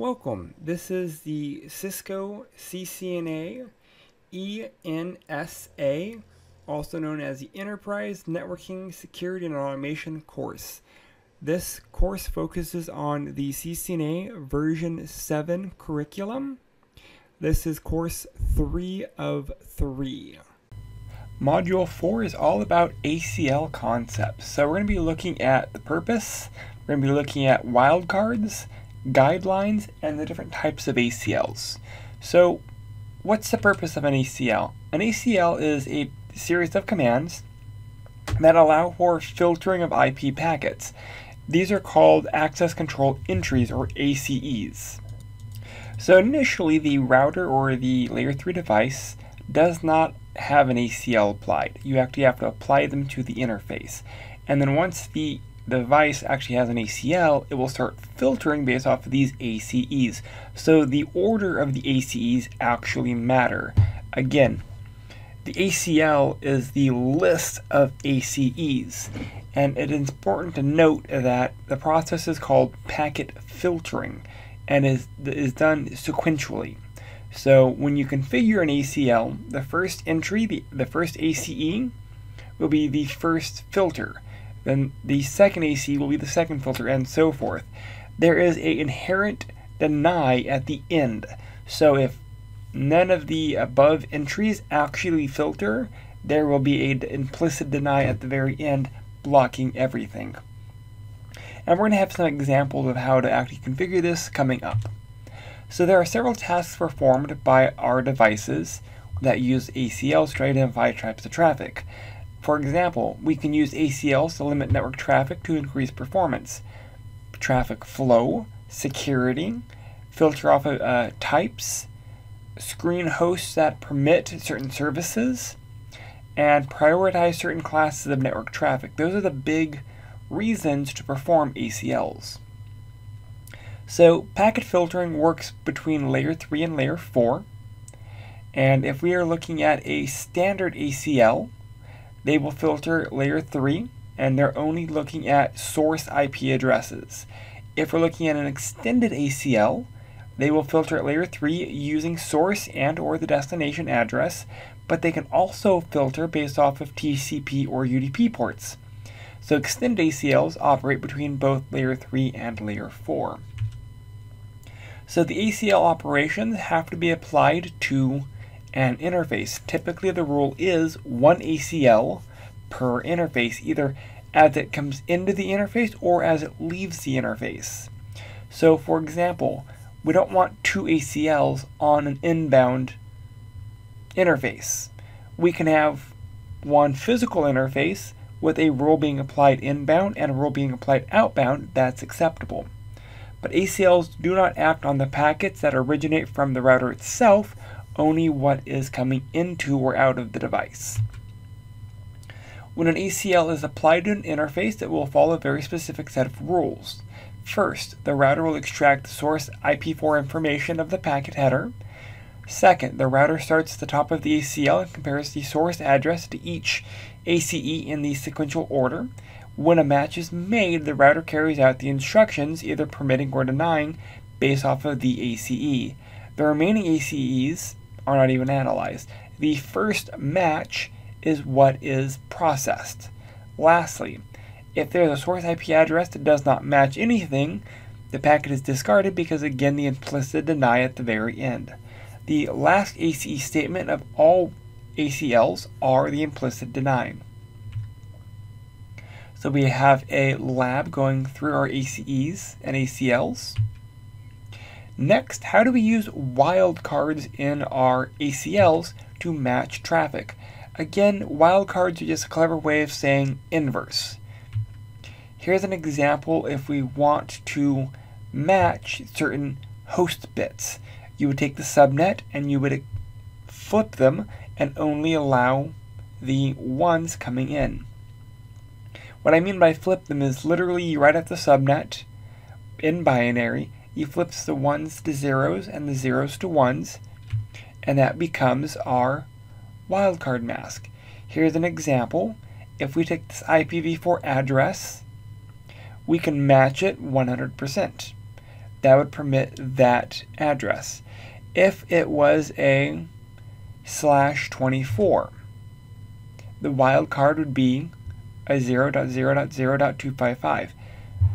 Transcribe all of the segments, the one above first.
Welcome. This is the Cisco CCNA ENSA, also known as the Enterprise Networking Security and Automation course. This course focuses on the CCNA version 7 curriculum. This is course 3 of 3. Module 4 is all about ACL concepts. So we're going to be looking at the purpose, we're going to be looking at wildcards, guidelines, and the different types of ACLs. So, what's the purpose of an ACL? An ACL is a series of commands that allow for filtering of IP packets. These are called access control entries or ACEs. So initially the router or the layer 3 device does not have an ACL applied. You actually have to apply them to the interface. And then once the device actually has an ACL, it will start filtering based off of these ACEs. So the order of the ACEs actually matter. Again, the ACL is the list of ACEs, and it is important to note that the process is called packet filtering and is, is done sequentially. So when you configure an ACL, the first entry, the, the first ACE, will be the first filter then the second AC will be the second filter, and so forth. There is a inherent deny at the end. So if none of the above entries actually filter, there will be an implicit deny at the very end, blocking everything. And we're going to have some examples of how to actually configure this coming up. So there are several tasks performed by our devices that use ACLs to identify types of traffic. For example, we can use ACLs to limit network traffic to increase performance. Traffic flow, security, filter off uh, types, screen hosts that permit certain services, and prioritize certain classes of network traffic. Those are the big reasons to perform ACLs. So packet filtering works between layer 3 and layer 4. And if we are looking at a standard ACL, they will filter layer 3 and they're only looking at source IP addresses. If we're looking at an extended ACL, they will filter at layer 3 using source and or the destination address, but they can also filter based off of TCP or UDP ports. So extended ACLs operate between both layer 3 and layer 4. So the ACL operations have to be applied to an interface. Typically the rule is one ACL per interface, either as it comes into the interface or as it leaves the interface. So for example, we don't want two ACLs on an inbound interface. We can have one physical interface with a rule being applied inbound and a rule being applied outbound, that's acceptable. But ACLs do not act on the packets that originate from the router itself, only what is coming into or out of the device. When an ACL is applied to an interface, it will follow a very specific set of rules. First, the router will extract the source IP4 information of the packet header. Second, the router starts at the top of the ACL and compares the source address to each ACE in the sequential order. When a match is made, the router carries out the instructions, either permitting or denying, based off of the ACE. The remaining ACEs are not even analyzed. The first match is what is processed. Lastly, if there's a source IP address that does not match anything, the packet is discarded because again the implicit deny at the very end. The last ACE statement of all ACLs are the implicit deny. So we have a lab going through our ACEs and ACLs. Next, how do we use wildcards in our ACLs to match traffic? Again, wildcards are just a clever way of saying inverse. Here's an example if we want to match certain host bits. You would take the subnet and you would flip them and only allow the ones coming in. What I mean by flip them is literally you write out the subnet in binary he flips the ones to zeros and the zeros to ones, and that becomes our wildcard mask. Here's an example. If we take this IPv4 address, we can match it 100%. that would permit that address. If it was a slash 24, the wildcard would be a 0.0.0.255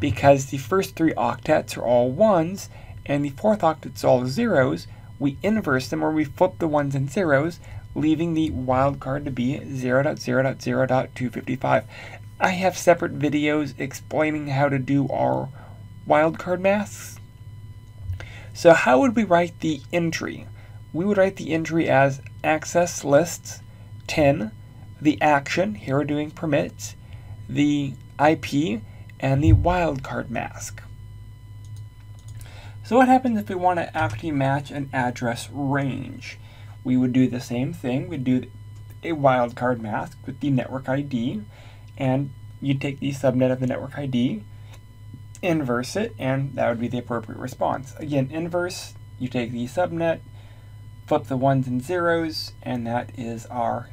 because the first three octets are all ones and the fourth octet's all zeros, we inverse them or we flip the ones and zeros, leaving the wildcard to be 0.0.0.255. I have separate videos explaining how to do our wildcard masks. So how would we write the entry? We would write the entry as access lists 10, the action, here we're doing permits, the IP, and the wildcard mask. So what happens if we want to actually match an address range? We would do the same thing. We'd do a wildcard mask with the network ID, and you take the subnet of the network ID, inverse it, and that would be the appropriate response. Again, inverse, you take the subnet, flip the ones and zeros, and that is our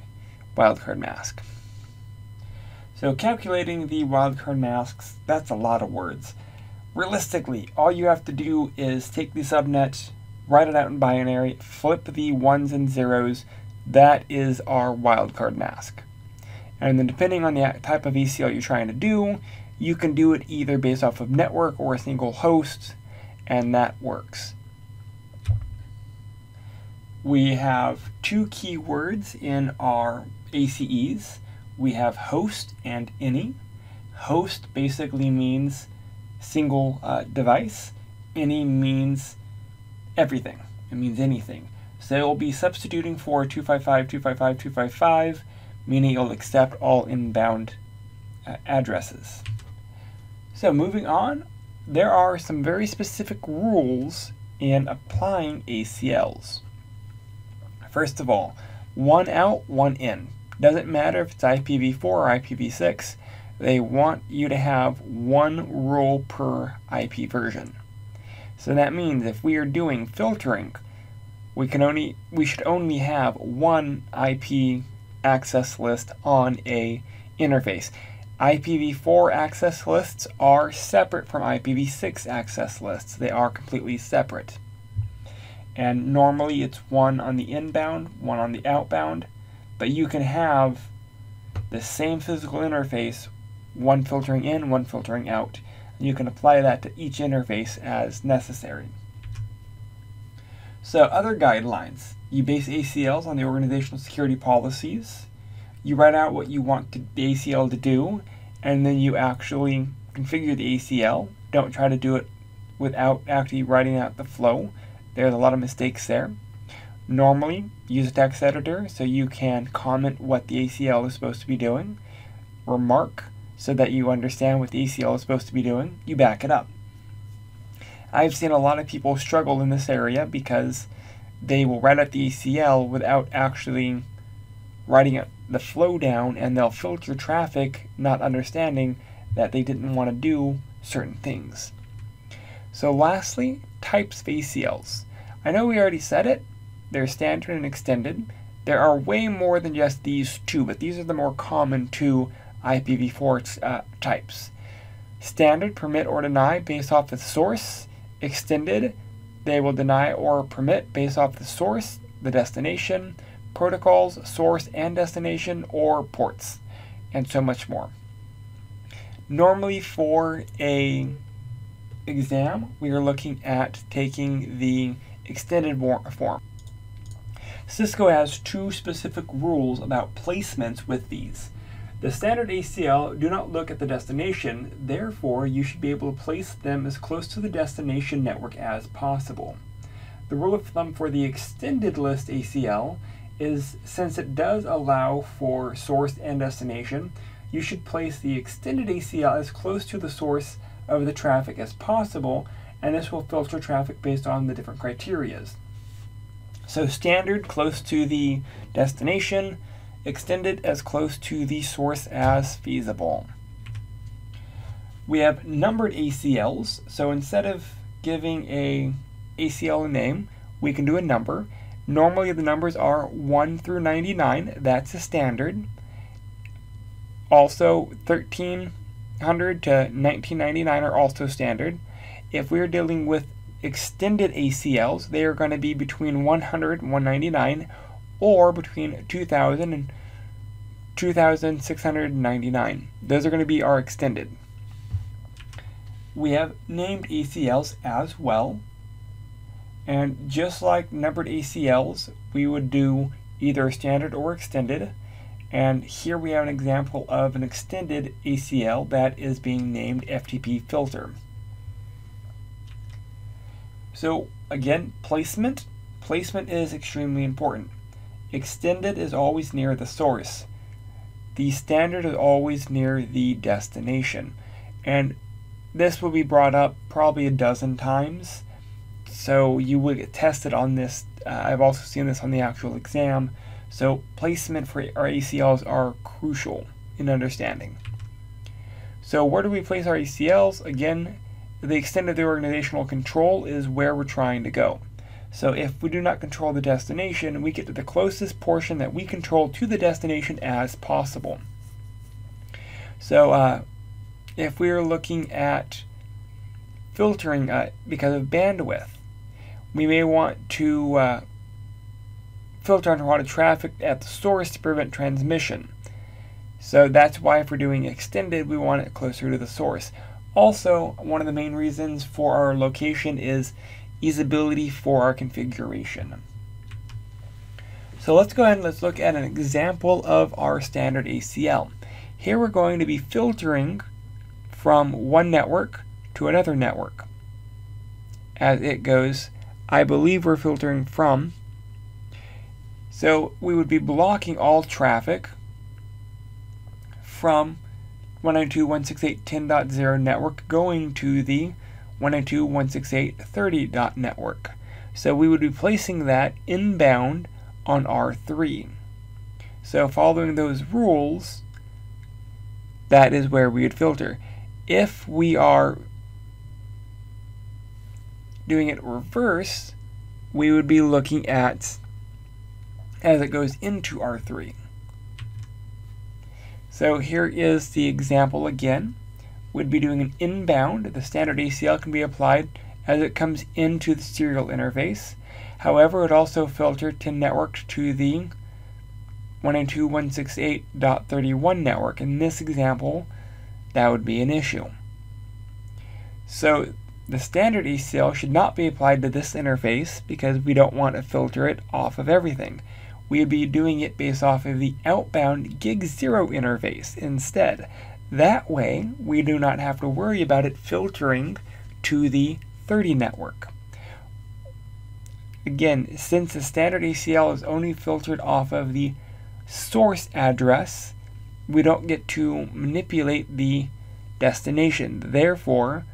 wildcard mask. So calculating the wildcard masks, that's a lot of words. Realistically, all you have to do is take the subnet, write it out in binary, flip the ones and zeros, that is our wildcard mask. And then depending on the type of ACL you're trying to do, you can do it either based off of network or a single host, and that works. We have two keywords in our ACEs. We have host and any. Host basically means single uh, device. Any means everything. It means anything. So it will be substituting for 255, 255, 255, meaning it'll accept all inbound uh, addresses. So moving on, there are some very specific rules in applying ACLs. First of all, one out, one in. Doesn't matter if it's IPv4 or IPv6, they want you to have one rule per IP version. So that means if we are doing filtering, we can only we should only have one IP access list on a interface. IPv4 access lists are separate from IPv6 access lists. They are completely separate. And normally it's one on the inbound, one on the outbound, but you can have the same physical interface, one filtering in, one filtering out. You can apply that to each interface as necessary. So other guidelines. You base ACLs on the organizational security policies you write out what you want the ACL to do, and then you actually configure the ACL. Don't try to do it without actually writing out the flow. There's a lot of mistakes there. Normally, use a text editor so you can comment what the ACL is supposed to be doing. Remark so that you understand what the ACL is supposed to be doing. You back it up. I've seen a lot of people struggle in this area because they will write out the ACL without actually writing it the flow down and they'll filter traffic not understanding that they didn't want to do certain things. So lastly, types of ACLs. I know we already said it, they're standard and extended. There are way more than just these two, but these are the more common two IPv4 uh, types. Standard, permit or deny based off the source. Extended, they will deny or permit based off the source, the destination, protocols, source and destination, or ports, and so much more. Normally for a exam, we are looking at taking the extended form. Cisco has two specific rules about placements with these. The standard ACL do not look at the destination, therefore you should be able to place them as close to the destination network as possible. The rule of thumb for the extended list ACL is since it does allow for source and destination, you should place the extended ACL as close to the source of the traffic as possible, and this will filter traffic based on the different criterias. So standard close to the destination, extended as close to the source as feasible. We have numbered ACLs, so instead of giving a ACL a name, we can do a number, Normally the numbers are 1 through 99, that's a standard. Also 1300 to 1999 are also standard. If we're dealing with extended ACLs, they are going to be between 100 and 199 or between 2000 and 2699. Those are going to be our extended. We have named ACLs as well. And just like numbered ACLs, we would do either standard or extended. And here we have an example of an extended ACL that is being named FTP filter. So again, placement. Placement is extremely important. Extended is always near the source. The standard is always near the destination. And this will be brought up probably a dozen times. So you will get tested on this. Uh, I've also seen this on the actual exam. So placement for our ACLs are crucial in understanding. So where do we place our ACLs? Again, the extent of the organizational control is where we're trying to go. So if we do not control the destination, we get to the closest portion that we control to the destination as possible. So uh, if we are looking at filtering uh, because of bandwidth, we may want to uh, filter of traffic at the source to prevent transmission. So that's why if we're doing extended, we want it closer to the source. Also, one of the main reasons for our location is usability for our configuration. So let's go ahead and let's look at an example of our standard ACL. Here we're going to be filtering from one network to another network. As it goes, I believe we're filtering from. So we would be blocking all traffic from 192.168.10.0 network going to the 192.168.30 network. So we would be placing that inbound on R3. So following those rules, that is where we would filter. If we are doing it reverse, we would be looking at as it goes into R3. So here is the example again. We'd be doing an inbound. The standard ACL can be applied as it comes into the serial interface. However, it also filter to network to the 192.168.31 network. In this example, that would be an issue. So the standard ACL should not be applied to this interface because we don't want to filter it off of everything we would be doing it based off of the outbound gig zero interface instead. That way, we do not have to worry about it filtering to the 30 network. Again, since the standard ACL is only filtered off of the source address, we don't get to manipulate the destination. Therefore,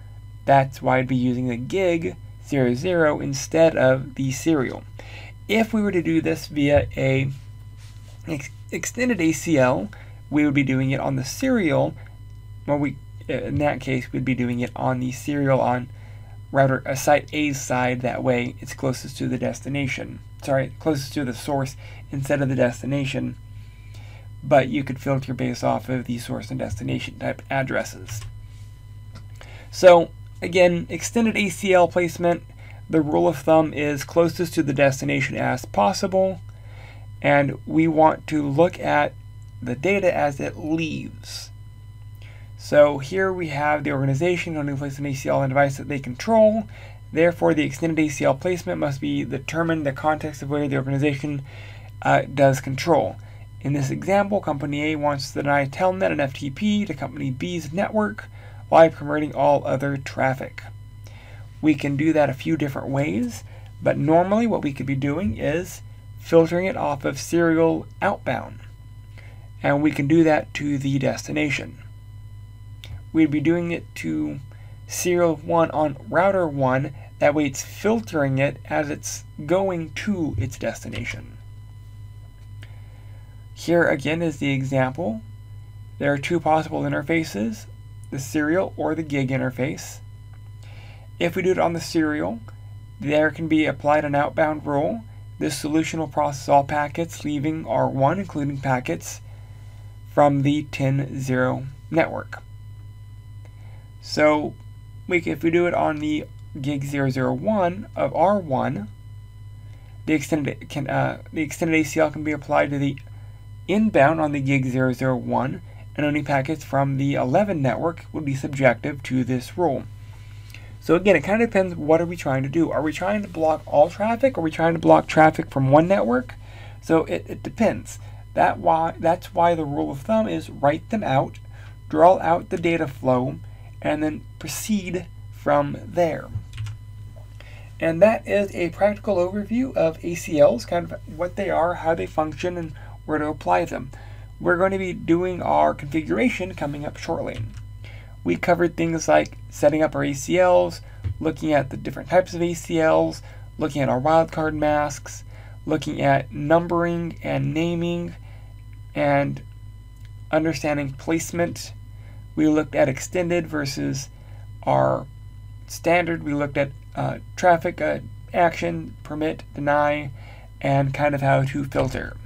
that's why I'd be using the gig 00 instead of the serial. If we were to do this via a ex extended ACL, we would be doing it on the serial. Well, we uh, in that case we'd be doing it on the serial on router a site A's side. That way, it's closest to the destination. Sorry, closest to the source instead of the destination. But you could filter based off of the source and destination type addresses. So again, extended ACL placement the rule of thumb is closest to the destination as possible, and we want to look at the data as it leaves. So here we have the organization only place an ACL on a device that they control. Therefore, the extended ACL placement must be determined in the context of where the organization uh, does control. In this example, Company A wants to deny Telnet and FTP to Company B's network while promoting all other traffic. We can do that a few different ways, but normally what we could be doing is filtering it off of serial outbound. And we can do that to the destination. We'd be doing it to serial 1 on router 1, that way it's filtering it as it's going to its destination. Here again is the example. There are two possible interfaces, the serial or the gig interface. If we do it on the serial, there can be applied an outbound rule. This solution will process all packets leaving R1, including packets from the 10.0 network. So we, if we do it on the gig 001 of R1, the extended can uh, the extended ACL can be applied to the inbound on the gig 001, and only packets from the 11 network would be subjective to this rule. So again, it kind of depends what are we trying to do. Are we trying to block all traffic? Are we trying to block traffic from one network? So it, it depends. That why that's why the rule of thumb is write them out, draw out the data flow, and then proceed from there. And that is a practical overview of ACLs, kind of what they are, how they function, and where to apply them. We're going to be doing our configuration coming up shortly. We covered things like setting up our ACLs, looking at the different types of ACLs, looking at our wildcard masks, looking at numbering and naming, and understanding placement. We looked at extended versus our standard. We looked at uh, traffic uh, action, permit, deny, and kind of how to filter.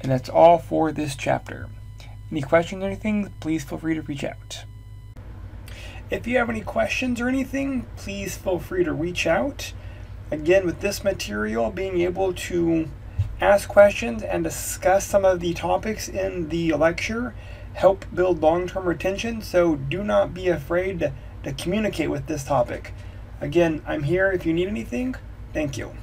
And that's all for this chapter. Any questions or anything, please feel free to reach out. If you have any questions or anything, please feel free to reach out. Again, with this material, being able to ask questions and discuss some of the topics in the lecture help build long-term retention, so do not be afraid to, to communicate with this topic. Again, I'm here if you need anything. Thank you.